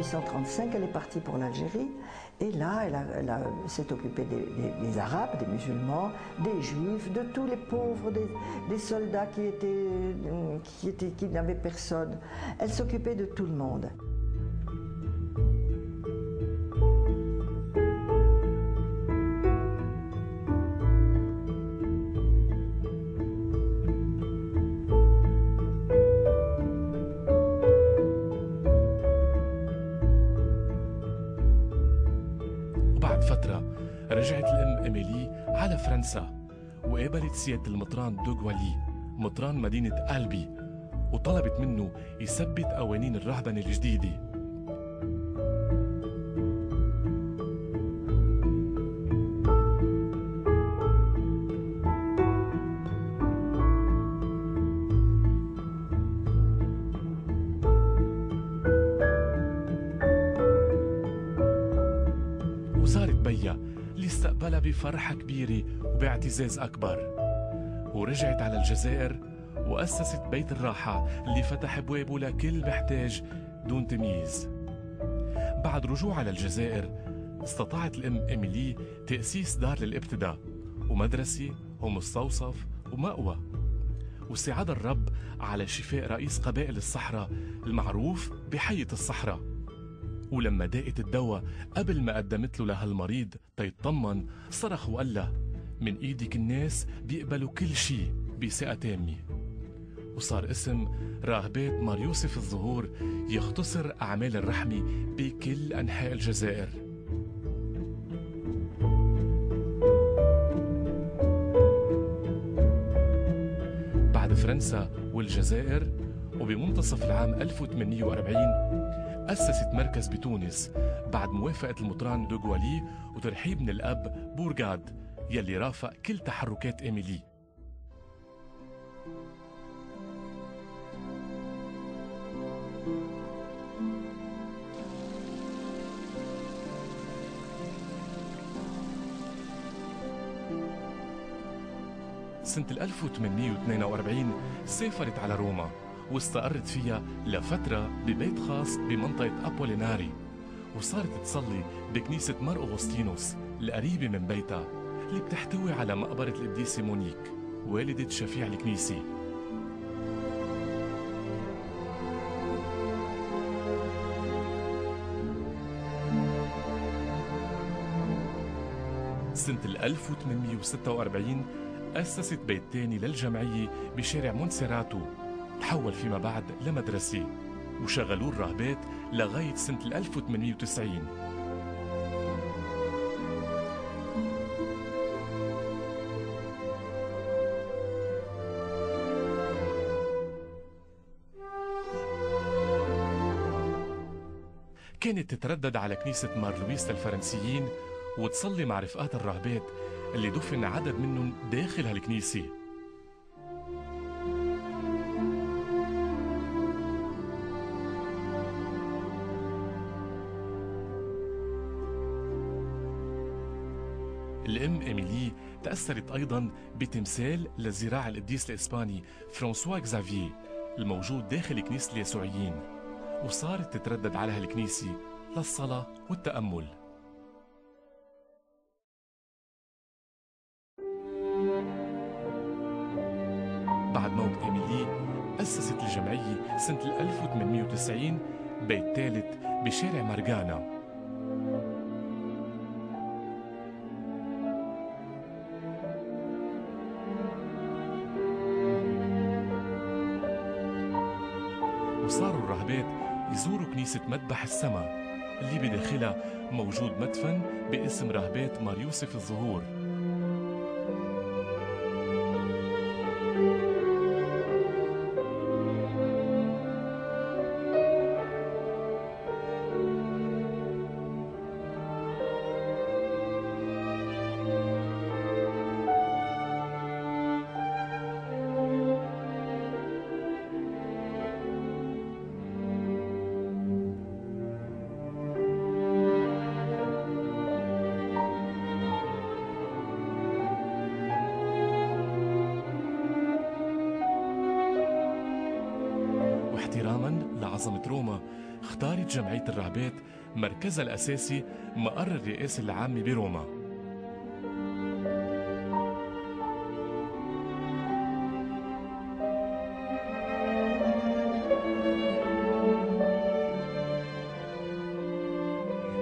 1835, elle est partie pour l'Algérie. Et là, elle, s'est occupée des, Arabes, des musulmans, des Juifs, de tous les pauvres, des, soldats étaient, qui n'avaient personne. Elle s'occupait de tout le monde. فرنسا وقابلت سيادة المطران دوغوالي مطران مدينة ألبي وطلبت منه يثبت قوانين الرهبنة الجديدة. بفرحة كبيرة وباعتزاز أكبر. ورجعت على الجزائر وأسست بيت الراحة اللي فتح أبوابه لكل محتاج دون تمييز. بعد رجوع على الجزائر استطاعت الأم إيميلي تأسيس دار للابتداء ومدرسة ومستوصف ومأوى. وساعد الرب على شفاء رئيس قبائل الصحراء المعروف بحية الصحراء. ولما داقت الدواء قبل ما قدمت له لهالمريض تيطمن صرخ وقال له من إيدك الناس بيقبلوا كل شيء بثقة تامة. وصار اسم راهبات مار يوسف الظهور يختصر أعمال الرحمة بكل أنحاء الجزائر. بعد فرنسا والجزائر وبمنتصف العام 1840 أسست مركز بتونس بعد موافقة المطران دوغوالي وترحيب من الأب بورغاد يلي رافق كل تحركات إيميلي. سنة 1842 سافرت على روما. واستقرت فيها لفترة ببيت خاص بمنطقة أبوليناري وصارت تصلي بكنيسة مار أغسطينوس القريبة من بيتها اللي بتحتوي على مقبرة القديسة مونيك والدة شفيع الكنيسة. سنة 1846 أسست بيت تاني للجمعية بشارع مونسيراتو. تحول فيما بعد لمدرسة وشغلوه الراهبات لغاية سنة 1890 كانت تتردد على كنيسة مار لويس للفرنسيين وتصلي مع رفقات الراهبات اللي دفن عدد منهم داخل هالكنيسة. الأم إيميلي تأثرت أيضا بتمثال للزراع القديس الإسباني فرانسوا إكزافييه الموجود داخل كنيسة اليسوعيين وصارت تتردد على هالكنيسة للصلاة والتأمل. بعد موت إيميلي أسست الجمعية سنة 1890 بيت ثالث بشارع مارغانا. وصاروا الراهبات يزوروا كنيسة مذبح السماء اللي بداخلها موجود مدفن باسم راهبات مار يوسف الظهور روما اختارت جمعية الرهبات مركزها الأساسي مقر الرئاسة العامة بروما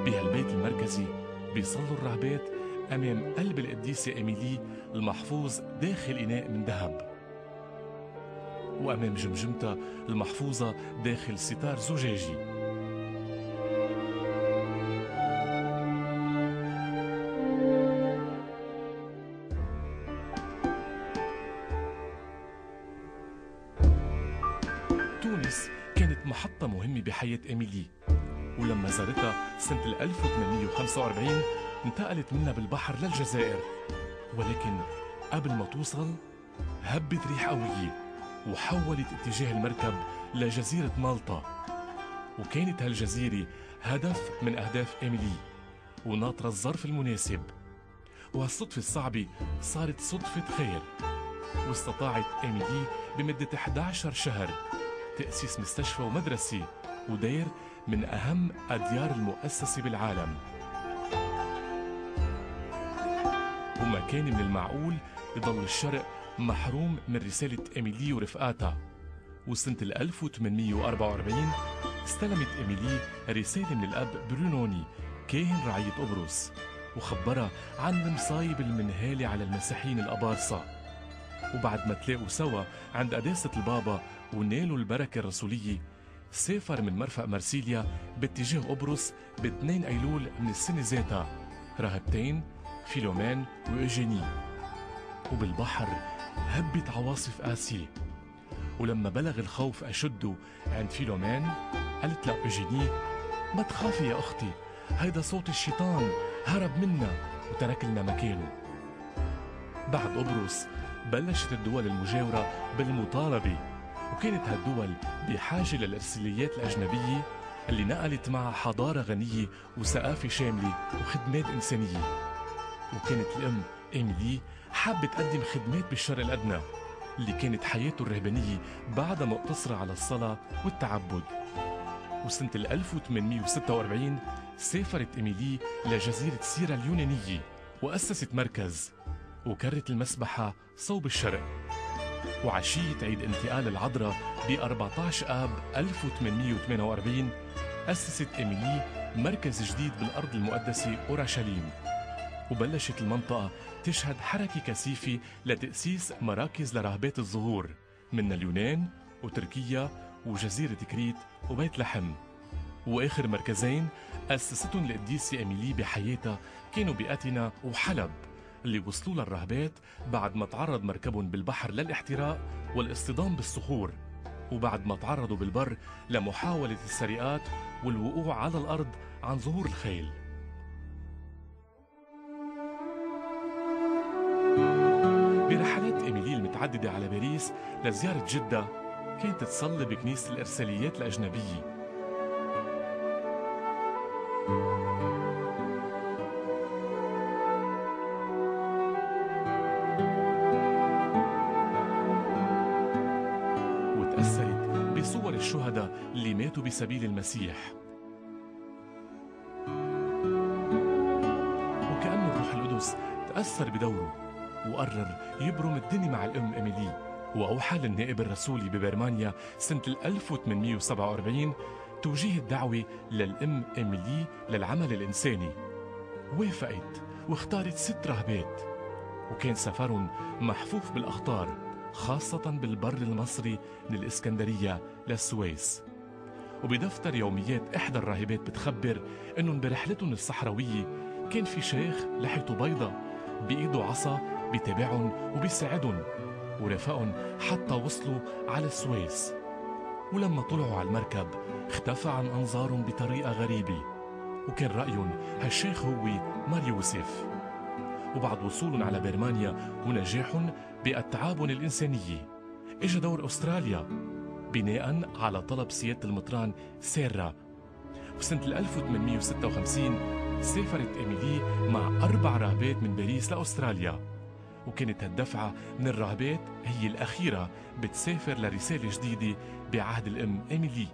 بهالبيت المركزي بيصلوا الرهبات أمام قلب القديسة إيميلي المحفوظ داخل إناء من ذهب. وأمام جمجمتها المحفوظة داخل ستار زجاجي. تونس كانت محطة مهمة بحياة إيميلي. ولما زارتها سنة 1845 انتقلت منها بالبحر للجزائر. ولكن قبل ما توصل هبت ريح قوية. وحولت اتجاه المركب لجزيرة مالطا. وكانت هالجزيرة هدف من أهداف إيميلي وناطرة الظرف المناسب. وهالصدفة الصعبة صارت صدفة خير. واستطاعت إيميلي بمدة 11 شهر تأسيس مستشفى ومدرسة ودير من أهم أديار المؤسسة بالعالم. وما كان من المعقول يضل الشرق محروم من رسالة إيميلي ورفقاتها. وسنة 1844 استلمت إيميلي رسالة من الأب برونوني كاهن رعية قبرص وخبرها عن المصايب المنهالة على المسيحيين الأبارصة. وبعد ما تلاقوا سوا عند قداسة البابا ونالوا البركة الرسولية سافر من مرفق مرسيليا باتجاه قبرص ب 2 أيلول من السنة ذاتها راهبتين فيلومان وإيجيني. وبالبحر هبت عواصف قاسية ولما بلغ الخوف أشده عند فيلومان قالت له إيجيني ما تخافي يا أختي هيدا صوت الشيطان هرب منا وترك لنا مكانه. بعد قبرص بلشت الدول المجاورة بالمطالبة وكانت هالدول بحاجة للإرساليات الأجنبية اللي نقلت معها حضارة غنية وثقافة شاملة وخدمات إنسانية. وكانت الأم إيميلي حابة تقدم خدمات بالشرق الأدنى اللي كانت حياته الرهبانية بعدها مقتصرة على الصلاة والتعبد. وسنة 1846 سافرت إيميلي لجزيرة سيرا اليونانية وأسست مركز وكرت المسبحة صوب الشرق وعشية عيد انتقال العذراء ب 14 آب 1848 أسست إيميلي مركز جديد بالأرض المقدسة أورشليم. وبلشت المنطقة تشهد حركة كثيفة لتأسيس مراكز لراهبات الظهور من اليونان وتركيا وجزيرة كريت وبيت لحم. وآخر مركزين أسستهم القديسة إيميلي بحياتها كانوا بأتنا وحلب اللي وصلوا للرهبات بعد ما تعرض مركبهم بالبحر للاحتراق والاصطدام بالصخور. وبعد ما تعرضوا بالبر لمحاولة السرقات والوقوع على الأرض عن ظهور الخيل. المتعددة على باريس لزيارة جدة كانت تصلي بكنيسة الإرساليات الأجنبية. وتأثرت بصور الشهداء اللي ماتوا بسبيل المسيح. وكأنه الروح القدس تأثر بدوره. وقرر يبرم الدنيا مع الأم إيميلي. وأوحى للنائب الرسولي ببرمانيا سنة 1847 توجيه الدعوة للأم إيميلي للعمل الإنساني. وافقت واختارت ست راهبات وكان سفرهم محفوف بالأخطار خاصة بالبر المصري من الإسكندرية للسويس. وبدفتر يوميات إحدى الراهبات بتخبر إنهم برحلتهم الصحراوية كان في شيخ لحيته بيضة بإيده عصا بيتابعهم وبيساعدهم ورافقهم حتى وصلوا على السويس. ولما طلعوا على المركب اختفى عن أنظارهم بطريقة غريبة. وكان رأيهم هالشيخ هو مار يوسف. وبعد وصولهم على برمانيا ونجاحهم بأتعابهم الإنسانية. إجا دور أستراليا بناء على طلب سيادة المطران سيرا. وسنة 1856 سافرت إيميلي مع أربع راهبات من باريس لأستراليا. وكانت هالدفعة من الراهبات هي الأخيرة بتسافر لرسالة جديدة بعهد الأم إيميلي.